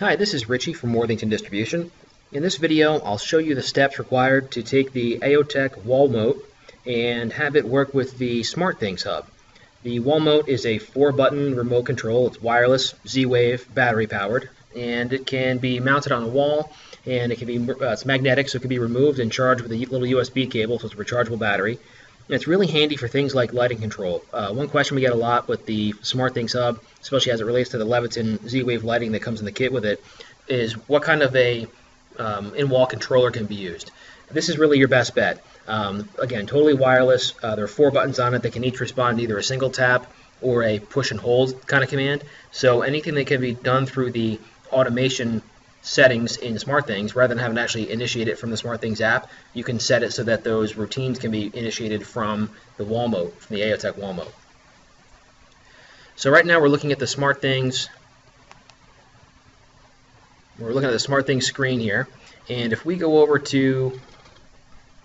Hi, this is Richie from Worthington Distribution. In this video, I'll show you the steps required to take the Aeotec wall moat and have it work with the SmartThings hub. The WallMote is a four-button remote control. It's wireless, Z-Wave, battery powered, and it can be mounted on a wall, and it can be uh, it's magnetic, so it can be removed and charged with a little USB cable, so it's a rechargeable battery. And it's really handy for things like lighting control. Uh, one question we get a lot with the SmartThings hub, especially as it relates to the Leviton Z-Wave lighting that comes in the kit with it, is what kind of a um, in-wall controller can be used. This is really your best bet. Um, again, totally wireless. Uh, there are four buttons on it that can each respond to either a single tap or a push and hold kind of command. So anything that can be done through the automation settings in SmartThings, rather than having to actually initiate it from the SmartThings app, you can set it so that those routines can be initiated from the WallMote, from the Aeotec wall mode. So right now we're looking at the SmartThings. We're looking at the SmartThings screen here, and if we go over to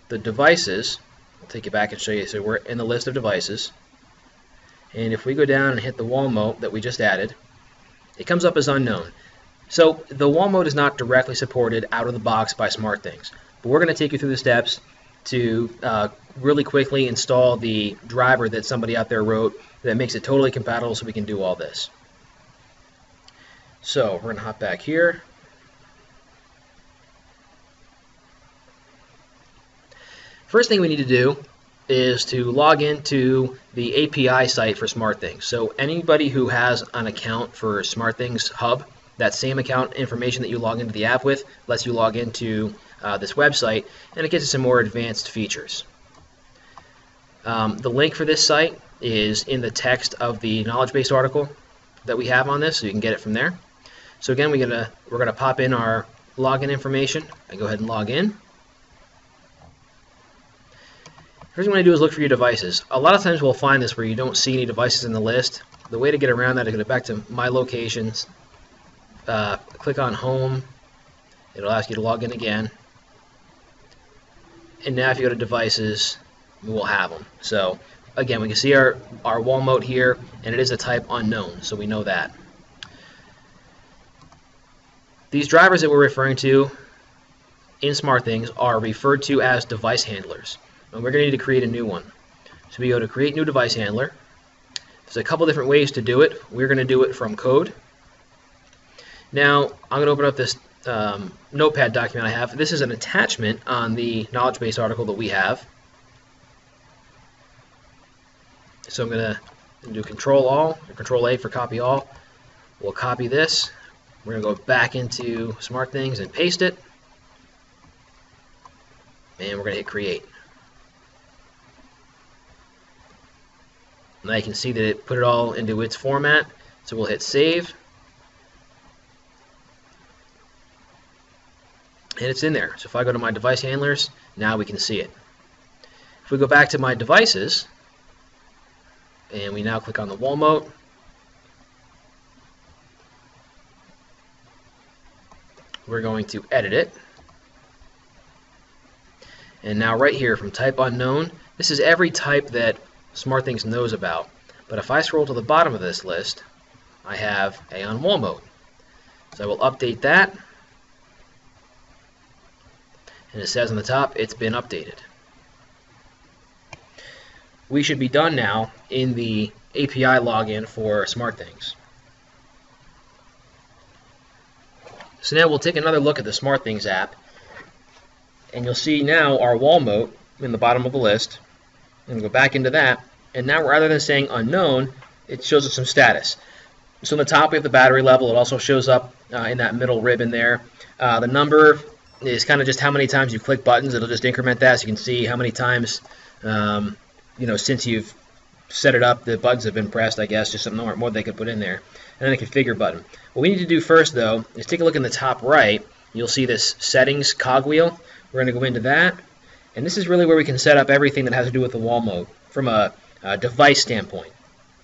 the devices, I'll take you back and show you. So we're in the list of devices, and if we go down and hit the WallMote that we just added, it comes up as unknown. So the WallMote is not directly supported out of the box by SmartThings, but we're going to take you through the steps to uh, really quickly install the driver that somebody out there wrote that makes it totally compatible so we can do all this. So we're going to hop back here. First thing we need to do is to log into the API site for SmartThings. So anybody who has an account for SmartThings Hub that same account information that you log into the app with lets you log into uh, this website, and it gets you some more advanced features. Um, the link for this site is in the text of the knowledge base article that we have on this, so you can get it from there. So again, we're gonna we're gonna pop in our login information. I go ahead and log in. First thing you want to do is look for your devices. A lot of times we'll find this where you don't see any devices in the list. The way to get around that is to go back to My Locations, uh, click on home. It'll ask you to log in again. And now if you go to devices we'll have them so again we can see our our WallMote here and it is a type unknown so we know that. These drivers that we're referring to in SmartThings are referred to as device handlers. And we're going to need to create a new one. So we go to create new device handler. There's a couple different ways to do it. We're going to do it from code now, I'm going to open up this um, notepad document I have. This is an attachment on the knowledge base article that we have. So I'm going to do Control All, or Control A for copy all. We'll copy this. We're going to go back into SmartThings and paste it. And we're going to hit Create. Now you can see that it put it all into its format. So we'll hit Save. And it's in there. So if I go to my device handlers, now we can see it. If we go back to my devices, and we now click on the WallMote, we're going to edit it. And now right here from type unknown, this is every type that SmartThings knows about. But if I scroll to the bottom of this list, I have a on WallMote. So I will update that and it says on the top it's been updated. We should be done now in the API login for SmartThings. So now we'll take another look at the SmartThings app and you'll see now our WallMote in the bottom of the list and go back into that and now rather than saying unknown it shows us some status. So on the top we have the battery level. It also shows up uh, in that middle ribbon there. Uh, the number is kind of just how many times you click buttons. It'll just increment that so you can see how many times, um, you know, since you've set it up, the buttons have been pressed, I guess, just something more, more they could put in there. And then a configure button. What we need to do first, though, is take a look in the top right. You'll see this settings cogwheel. We're going to go into that. And this is really where we can set up everything that has to do with the WallMote from a, a device standpoint.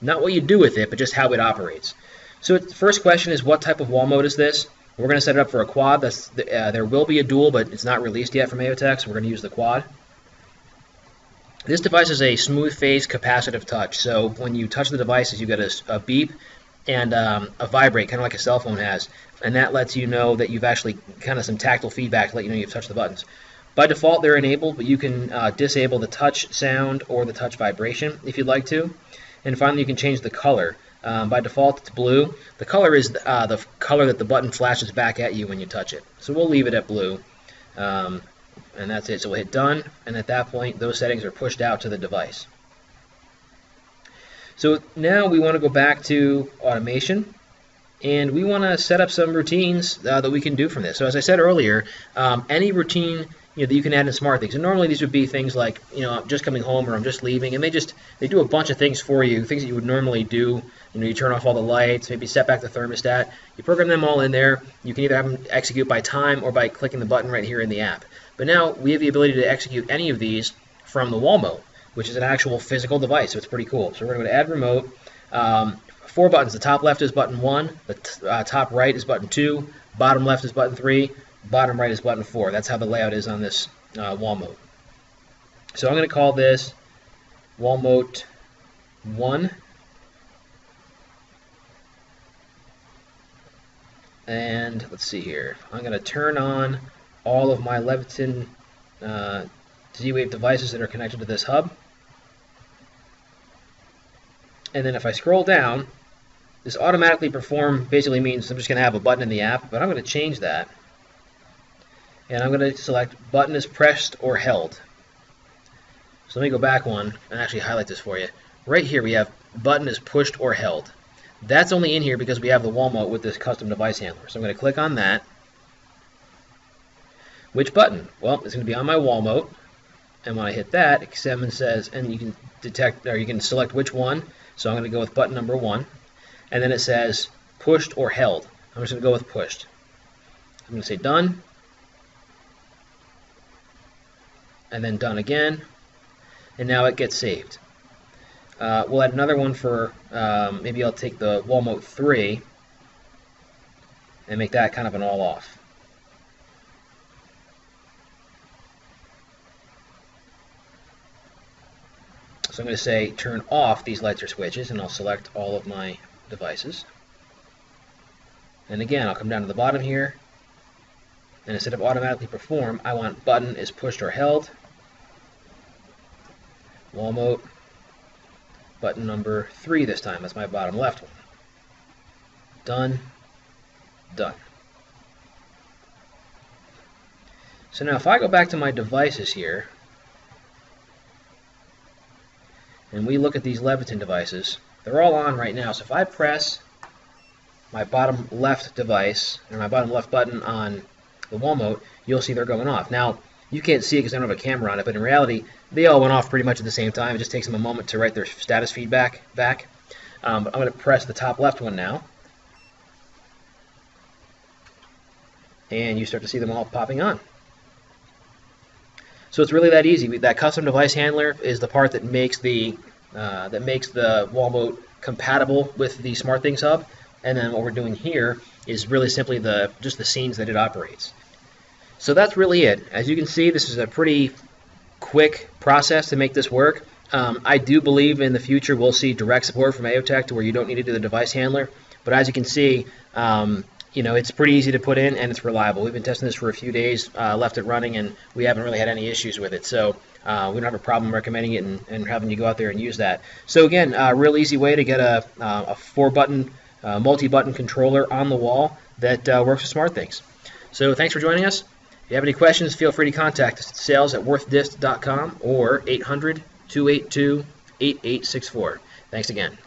Not what you do with it, but just how it operates. So the first question is what type of WallMote is this? We're going to set it up for a quad. The, uh, there will be a dual, but it's not released yet from Aeotec, so we're going to use the quad. This device is a smooth phase capacitive touch, so when you touch the devices, you get a, a beep, and um, a vibrate, kind of like a cell phone has, and that lets you know that you've actually kind of some tactile feedback to let you know you've touched the buttons. By default, they're enabled, but you can uh, disable the touch sound or the touch vibration if you'd like to. And finally, you can change the color. Um, by default, it's blue. The color is uh, the color that the button flashes back at you when you touch it. So we'll leave it at blue. Um, and that's it. So we'll hit done, and at that point, those settings are pushed out to the device. So now we want to go back to automation, and we want to set up some routines uh, that we can do from this. So as I said earlier, um, any routine you know, that you can add in SmartThings. And normally these would be things like, you know, I'm just coming home or I'm just leaving, and they just they do a bunch of things for you, things that you would normally do. You know, you turn off all the lights, maybe set back the thermostat. You program them all in there. You can either have them execute by time or by clicking the button right here in the app. But now we have the ability to execute any of these from the WallMote, which is an actual physical device, so it's pretty cool. So we're going to add remote. Um, four buttons. The top left is button one. The uh, top right is button two. Bottom left is button three bottom right is button 4. That's how the layout is on this uh, WallMote. So I'm going to call this WallMote 1. And let's see here. I'm going to turn on all of my Leviton uh, Z-Wave devices that are connected to this hub. And then if I scroll down, this automatically perform basically means I'm just going to have a button in the app, but I'm going to change that and I'm going to select button is pressed or held. So let me go back one and actually highlight this for you. Right here we have button is pushed or held. That's only in here because we have the WallMote with this custom device handler. So I'm going to click on that. Which button? Well, it's going to be on my WallMote. And when I hit that, Xemen says, and you can detect, or you can select which one. So I'm going to go with button number one. And then it says pushed or held. I'm just going to go with pushed. I'm going to say done. And then done again, and now it gets saved. Uh, we'll add another one for, um, maybe I'll take the WallMote 3 and make that kind of an all off. So I'm going to say turn off these lights or switches and I'll select all of my devices. And again, I'll come down to the bottom here and instead of automatically perform, I want button is pushed or held WallMote. Button number three this time. That's my bottom left one. Done. Done. So now if I go back to my devices here, and we look at these Leviton devices, they're all on right now. So if I press my bottom left device, or my bottom left button on the WallMote, you'll see they're going off. Now, you can't see it because I don't have a camera on it, but in reality, they all went off pretty much at the same time. It just takes them a moment to write their status feedback back. Um, but I'm going to press the top left one now. And you start to see them all popping on. So it's really that easy. That custom device handler is the part that makes the uh, that makes the WallMote compatible with the SmartThings Hub. And then what we're doing here is really simply the just the scenes that it operates. So that's really it. As you can see, this is a pretty quick process to make this work. Um, I do believe in the future we'll see direct support from Aeotec to where you don't need to do the device handler. But as you can see, um, you know, it's pretty easy to put in and it's reliable. We've been testing this for a few days, uh, left it running, and we haven't really had any issues with it. So uh, we don't have a problem recommending it and, and, having you go out there and use that. So again, a real easy way to get a, uh, a four-button, uh, multi-button controller on the wall that uh, works with SmartThings. So thanks for joining us you have any questions, feel free to contact us at sales at worthdist.com or 800 282 8864. Thanks again.